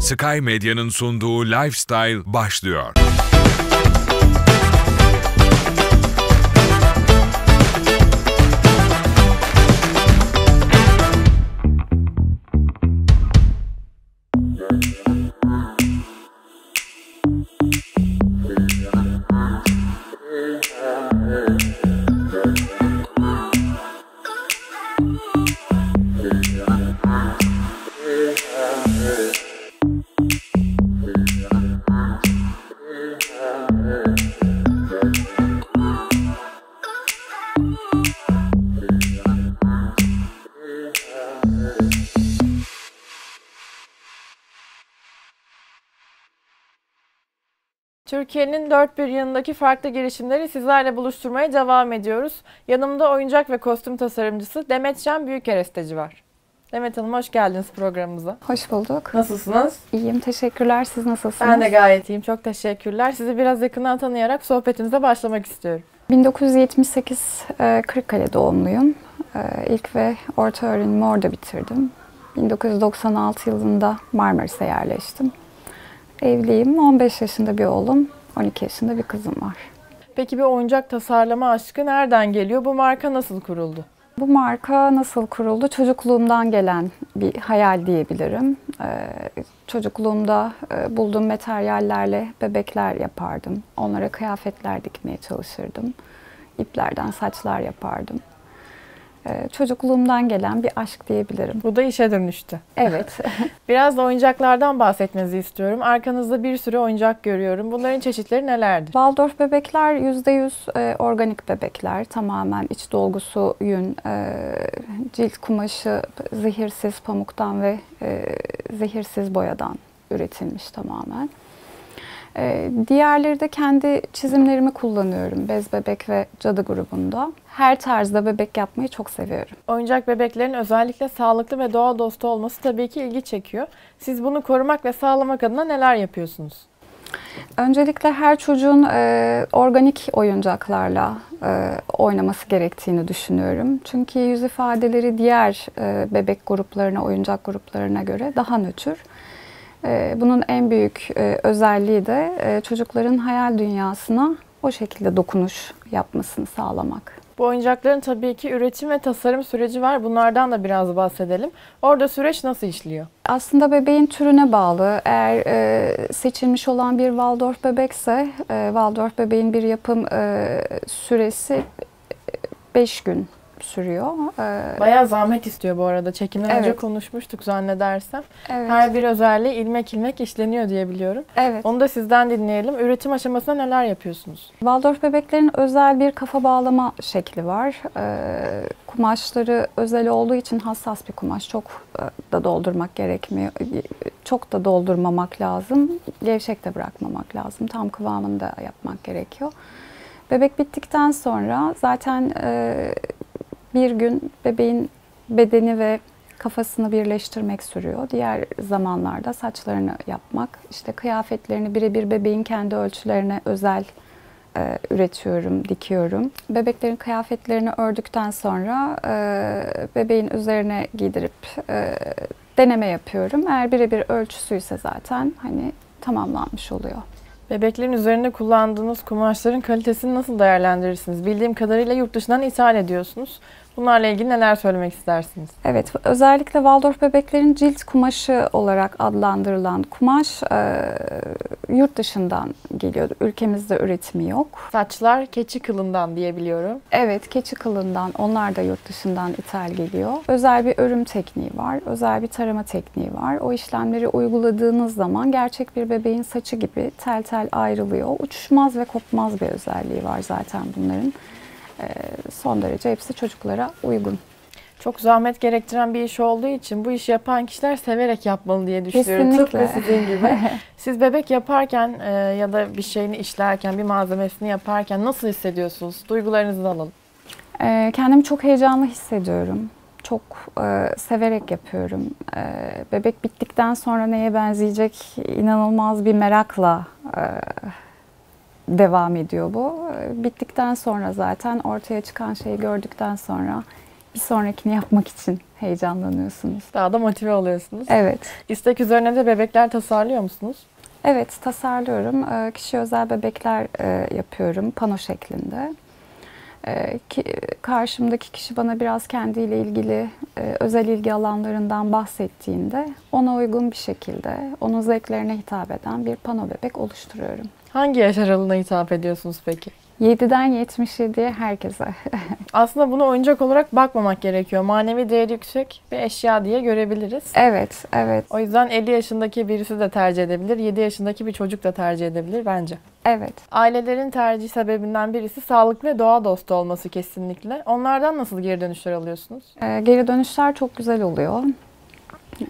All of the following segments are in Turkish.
Sky Medya'nın sunduğu Lifestyle başlıyor. Türkiye'nin dört bir yanındaki farklı girişimleri sizlerle buluşturmaya devam ediyoruz. Yanımda oyuncak ve kostüm tasarımcısı Demet Şen Büyükeresteci var. Demet Hanım hoş geldiniz programımıza. Hoş bulduk. Nasılsınız? İyiyim, teşekkürler. Siz nasılsınız? Ben de gayet iyiyim. Çok teşekkürler. Sizi biraz yakından tanıyarak sohbetimize başlamak istiyorum. 1978 e, Kırıkkale doğumluyum. E, İlk ve orta öğrenimi orada bitirdim. 1996 yılında Marmaris'e yerleştim. Evliyim. 15 yaşında bir oğlum, 12 yaşında bir kızım var. Peki bir oyuncak tasarlama aşkı nereden geliyor? Bu marka nasıl kuruldu? Bu marka nasıl kuruldu? Çocukluğumdan gelen bir hayal diyebilirim. Ee, çocukluğumda e, bulduğum materyallerle bebekler yapardım. Onlara kıyafetler dikmeye çalışırdım. İplerden saçlar yapardım. Ee, çocukluğumdan gelen bir aşk diyebilirim. Bu da işe dönüştü. Evet. Biraz da oyuncaklardan bahsetmenizi istiyorum. Arkanızda bir sürü oyuncak görüyorum. Bunların çeşitleri nelerdir? Waldorf bebekler %100 e, organik bebekler. Tamamen iç dolgusu yün, e, cilt kumaşı zehirsiz pamuktan ve e, zehirsiz boyadan üretilmiş tamamen. E, diğerleri de kendi çizimlerimi kullanıyorum. Bez bebek ve cadı grubunda. Her tarzda bebek yapmayı çok seviyorum. Oyuncak bebeklerin özellikle sağlıklı ve doğa dostu olması tabii ki ilgi çekiyor. Siz bunu korumak ve sağlamak adına neler yapıyorsunuz? Öncelikle her çocuğun e, organik oyuncaklarla e, oynaması gerektiğini düşünüyorum. Çünkü yüz ifadeleri diğer e, bebek gruplarına, oyuncak gruplarına göre daha nötr. E, bunun en büyük e, özelliği de e, çocukların hayal dünyasına o şekilde dokunuş yapmasını sağlamak. Bu oyuncakların tabii ki üretim ve tasarım süreci var. Bunlardan da biraz bahsedelim. Orada süreç nasıl işliyor? Aslında bebeğin türüne bağlı. Eğer e, seçilmiş olan bir Waldorf bebekse, e, Waldorf bebeğin bir yapım e, süresi 5 gün sürüyor. E, Bayağı zahmet istiyor bu arada. Çekimden önce Evet. konuşmuştuk zannedersem. evet. Her bir özelliği ilmek ilmek işleniyor diye biliyorum. evet. Onu da sizden dinleyelim. Üretim aşamasında neler yapıyorsunuz? Waldorf bebeklerin özel bir kafa bağlama şekli var. Ee, kumaşları özel olduğu için hassas bir kumaş. Çok e, da doldurmak gerekmiyor. Çok da doldurmamak lazım. Gevşek de bırakmamak lazım. Tam kıvamında yapmak gerekiyor. Bebek bittikten sonra zaten e, bir gün bebeğin bedeni ve kafasını birleştirmek sürüyor. Diğer zamanlarda saçlarını yapmak, işte kıyafetlerini birebir bebeğin kendi ölçülerine özel e, üretiyorum, dikiyorum. Bebeklerin kıyafetlerini ördükten sonra e, bebeğin üzerine giydirip e, deneme yapıyorum. Eğer birebir ölçüsüyse zaten hani tamamlanmış oluyor. Bebeklerin üzerinde kullandığınız kumaşların kalitesini nasıl değerlendirirsiniz? Bildiğim kadarıyla yurt dışından ithal ediyorsunuz. Bunlarla ilgili neler söylemek istersiniz? Evet, özellikle Waldorf bebeklerin cilt kumaşı olarak adlandırılan kumaş e, yurt dışından geliyor. Ülkemizde üretimi yok. Saçlar keçi kılından diyebiliyorum. Evet, keçi kılından, onlar da yurt dışından ithal geliyor. Özel bir örüm tekniği var, özel bir tarama tekniği var. O işlemleri uyguladığınız zaman gerçek bir bebeğin saçı gibi tel tel ayrılıyor. Uçuşmaz ve kopmaz bir özelliği var zaten bunların. Ee, son derece hepsi çocuklara uygun. Çok zahmet gerektiren bir iş olduğu için bu işi yapan kişiler severek yapmalı diye düşünüyorum. Kesinlikle. Tıpkı sizin gibi. Siz bebek yaparken e, ya da bir şeyini işlerken, bir malzemesini yaparken nasıl hissediyorsunuz? Duygularınızı alalım. Ee, kendimi çok heyecanlı hissediyorum. Çok e, severek yapıyorum. E, bebek bittikten sonra neye benzeyecek inanılmaz bir merakla e, devam ediyor bu. E, Bittikten sonra zaten ortaya çıkan şeyi gördükten sonra bir sonrakini yapmak için heyecanlanıyorsunuz. Daha da motive oluyorsunuz. Evet. İstek üzerine de bebekler tasarlıyor musunuz? Evet, tasarlıyorum. Ee, Kişi özel bebekler e, yapıyorum pano şeklinde. Ee, ki, karşımdaki kişi bana biraz kendiyle ilgili e, özel ilgi alanlarından bahsettiğinde ona uygun bir şekilde onun zevklerine hitap eden bir pano bebek oluşturuyorum. Hangi yaş aralığına hitap ediyorsunuz peki? 7'den 77'ye herkese. Aslında bunu oyuncak olarak bakmamak gerekiyor. Manevi değeri yüksek bir eşya diye görebiliriz. evet, evet, O yüzden 50 yaşındaki birisi de tercih edebilir, 7 yaşındaki bir çocuk da tercih edebilir bence. evet. Ailelerin tercih sebebinden birisi sağlık ve doğa dostu olması kesinlikle. Onlardan nasıl geri dönüşler alıyorsunuz? Ee, Geri dönüşler çok güzel oluyor.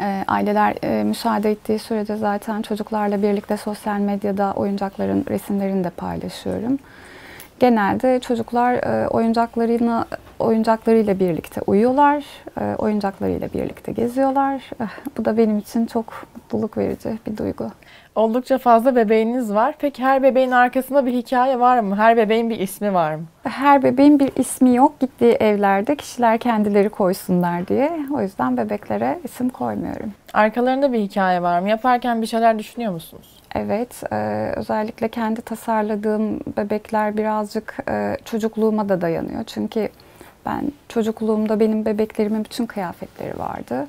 Ee, Aileler e, müsaade ettiği sürece zaten çocuklarla birlikte sosyal medyada oyuncakların resimlerini de paylaşıyorum. Genelde çocuklar e, oyuncaklarını oyuncaklarıyla birlikte uyuyorlar, e, oyuncaklarıyla birlikte geziyorlar. Eh, Bu da benim için çok mutluluk verici bir duygu. Oldukça fazla bebeğiniz var. Peki her bebeğin arkasında bir hikaye var mı? Her bebeğin bir ismi var mı? Her bebeğin bir ismi yok. Gittiği evlerde kişiler kendileri koysunlar diye. O yüzden bebeklere isim koymuyorum. Arkalarında bir hikaye var mı? Yaparken bir şeyler düşünüyor musunuz? Evet, e, özellikle kendi tasarladığım bebekler birazcık e, çocukluğuma da dayanıyor. Çünkü ben çocukluğumda benim bebeklerimin bütün kıyafetleri vardı.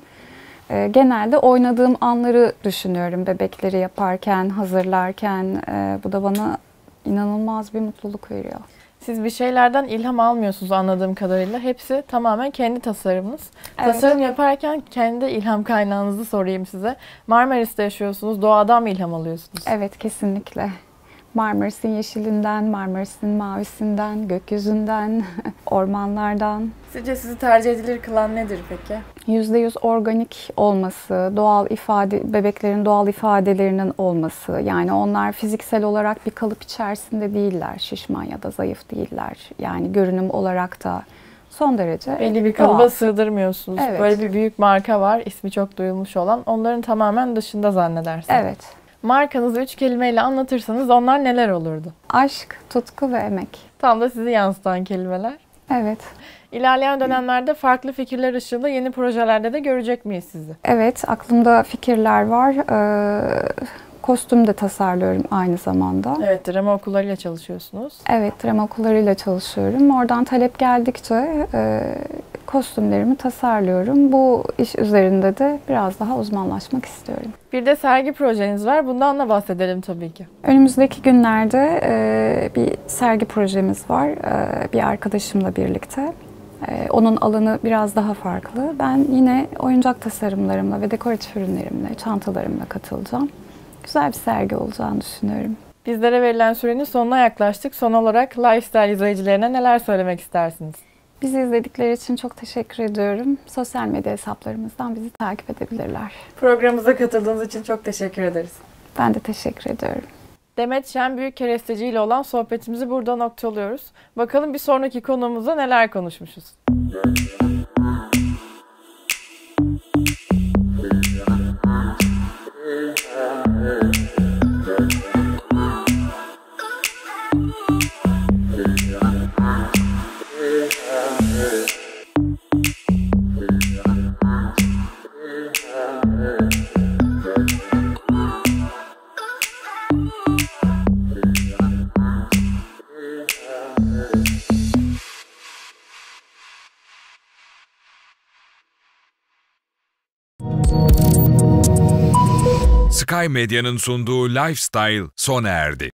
E, genelde oynadığım anları düşünüyorum bebekleri yaparken, hazırlarken. E, bu da bana inanılmaz bir mutluluk veriyor. Siz bir şeylerden ilham almıyorsunuz anladığım kadarıyla. Hepsi tamamen kendi tasarımınız. Evet. Tasarım yaparken kendi ilham kaynağınızı sorayım size. Marmaris'te yaşıyorsunuz. Doğadan mı ilham alıyorsunuz? Evet, kesinlikle. Marmaris'in yeşilinden, Marmaris'in mavisinden, gökyüzünden, ormanlardan. Sizce sizi tercih edilir kılan nedir peki? %100 organik olması, doğal ifade, bebeklerin doğal ifadelerinin olması. Yani onlar fiziksel olarak bir kalıp içerisinde değiller. Şişman ya da zayıf değiller. Yani görünüm olarak da son derece Belli bir doğal. kalıba sığdırmıyorsunuz. Evet. Böyle bir büyük marka var, ismi çok duyulmuş olan. Onların tamamen dışında zannedersiniz. Evet. Markanızı üç kelimeyle anlatırsanız onlar neler olurdu? Aşk, tutku ve emek. Tam da sizi yansıtan kelimeler. Evet. İlerleyen dönemlerde farklı fikirler ışığında yeni projelerde de görecek miyiz sizi? Evet, aklımda fikirler var. Ee, kostüm de tasarlıyorum aynı zamanda. Evet, drama okullarıyla çalışıyorsunuz. Evet, drama okullarıyla çalışıyorum. Oradan talep geldikçe e, kostümlerimi tasarlıyorum. Bu iş üzerinde de biraz daha uzmanlaşmak istiyorum. Bir de sergi projeniz var. Bundan da bahsedelim tabii ki. Önümüzdeki günlerde e, bir sergi projemiz var. E, bir arkadaşımla birlikte. E, onun alanı biraz daha farklı. Ben yine oyuncak tasarımlarımla ve dekoratif ürünlerimle, çantalarımla katılacağım. Güzel bir sergi olacağını düşünüyorum. Bizlere verilen sürenin sonuna yaklaştık. Son olarak Lifestyle izleyicilerine neler söylemek istersiniz? Bizi izledikleri için çok teşekkür ediyorum. Sosyal medya hesaplarımızdan bizi takip edebilirler. Programımıza katıldığınız için çok teşekkür ederiz. Ben de teşekkür ediyorum. Demet Şen Büyük Keresteci ile olan sohbetimizi burada noktalıyoruz. Bakalım bir sonraki konuğumuzda neler konuşmuşuz. Sky Medya'nın sunduğu Lifestyle sona erdi.